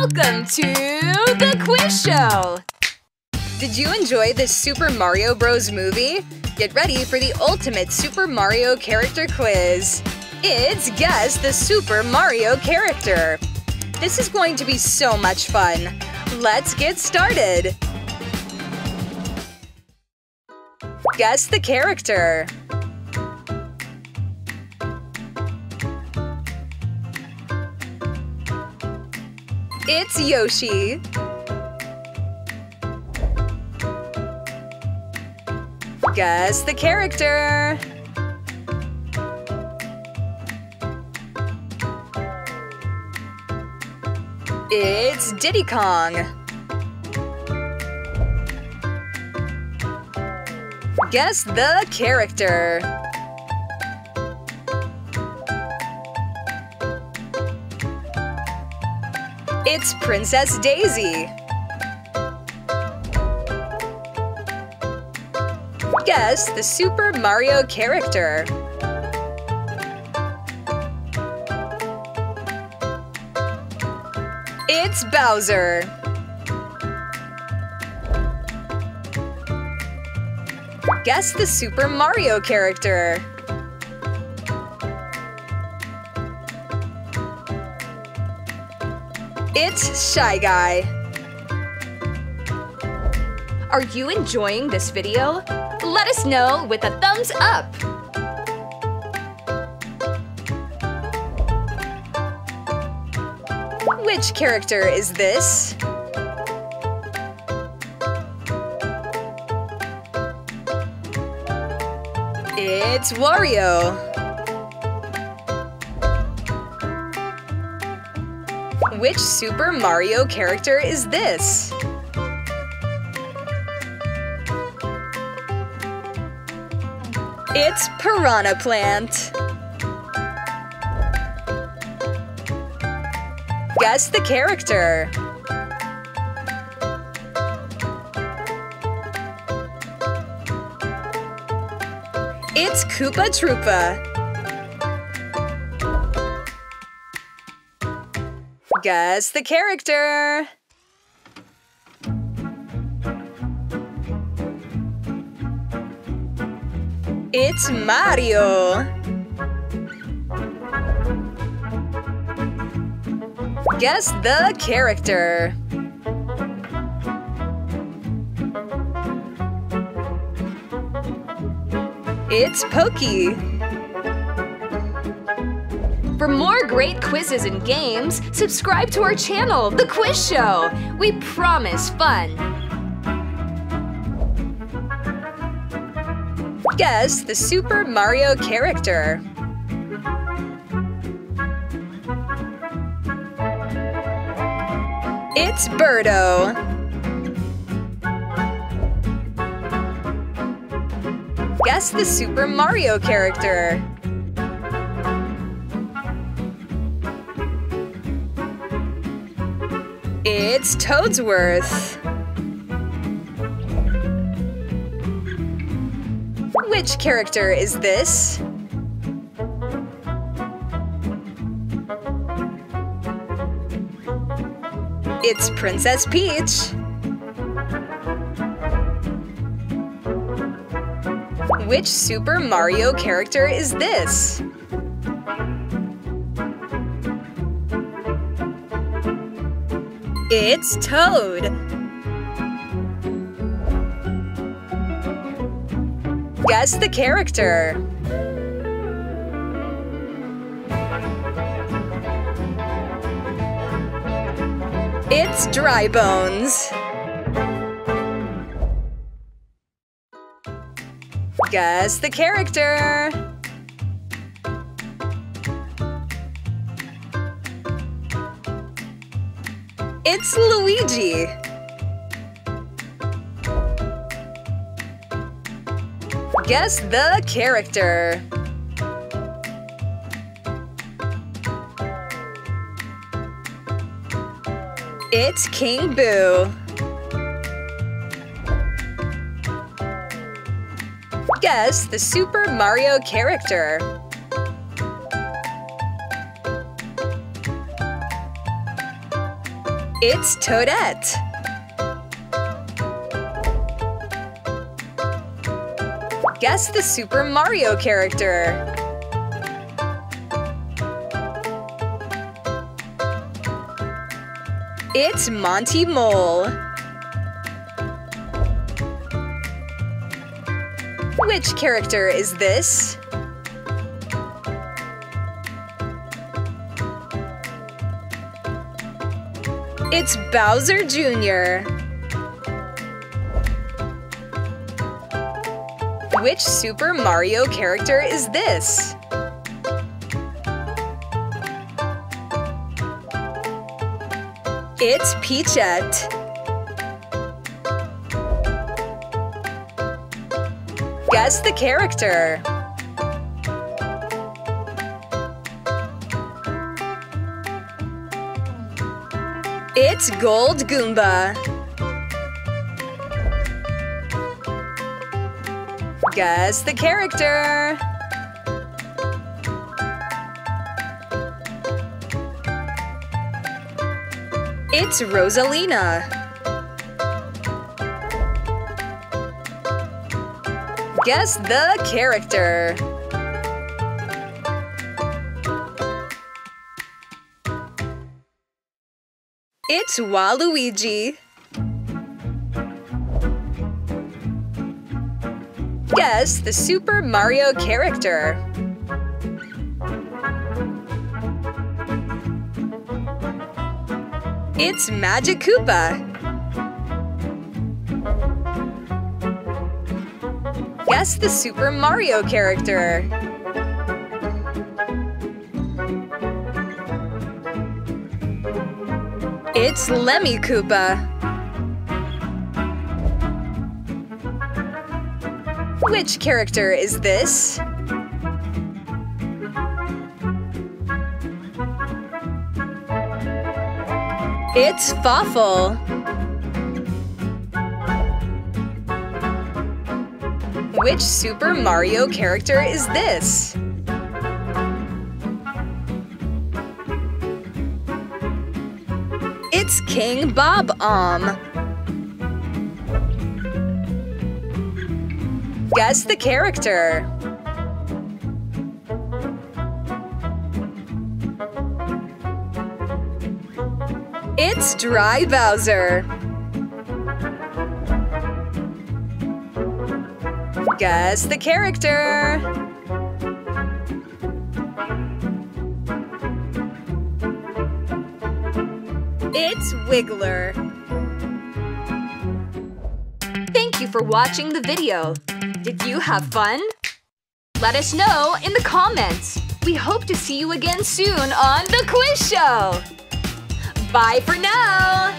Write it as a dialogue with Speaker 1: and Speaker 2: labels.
Speaker 1: Welcome to the quiz show!
Speaker 2: Did you enjoy this Super Mario Bros. movie? Get ready for the ultimate Super Mario character quiz! It's Guess the Super Mario Character! This is going to be so much fun! Let's get started! Guess the character! It's Yoshi! Guess the character! It's Diddy Kong! Guess the character! It's Princess Daisy! Guess the Super Mario character! It's Bowser! Guess the Super Mario character! It's Shy Guy!
Speaker 1: Are you enjoying this video? Let us know with a thumbs up!
Speaker 2: Which character is this? It's Wario! Which Super Mario character is this? It's Piranha Plant! Guess the character! It's Koopa Troopa! Guess the character! It's Mario! Guess the character. It's Pokey.
Speaker 1: For more great quizzes and games, subscribe to our channel, The Quiz Show! We promise fun!
Speaker 2: Guess the Super Mario character. It's Birdo! Guess the Super Mario character. It's Toadsworth! Which character is this? It's Princess Peach! Which Super Mario character is this? It's Toad! Guess the character! It's Dry Bones! Guess the character! It's Luigi! Guess the character! It's King Boo! Guess the Super Mario character! It's Toadette. Guess the Super Mario character. It's Monty Mole. Which character is this? It's Bowser Jr. Which Super Mario character is this? It's Peachette. Guess the character. It's Gold Goomba. Guess the character. It's Rosalina. Guess the character. It's Waluigi. Guess the Super Mario character. It's Magikoopa. Guess the Super Mario character. It's Lemmy Koopa. Which character is this? It's Fawful. Which Super Mario character is this? It's King Bob-omb. Um. Guess the character. It's Dry Bowser. Guess the character. It's Wiggler.
Speaker 1: Thank you for watching the video. Did you have fun? Let us know in the comments. We hope to see you again soon on The Quiz Show! Bye for now!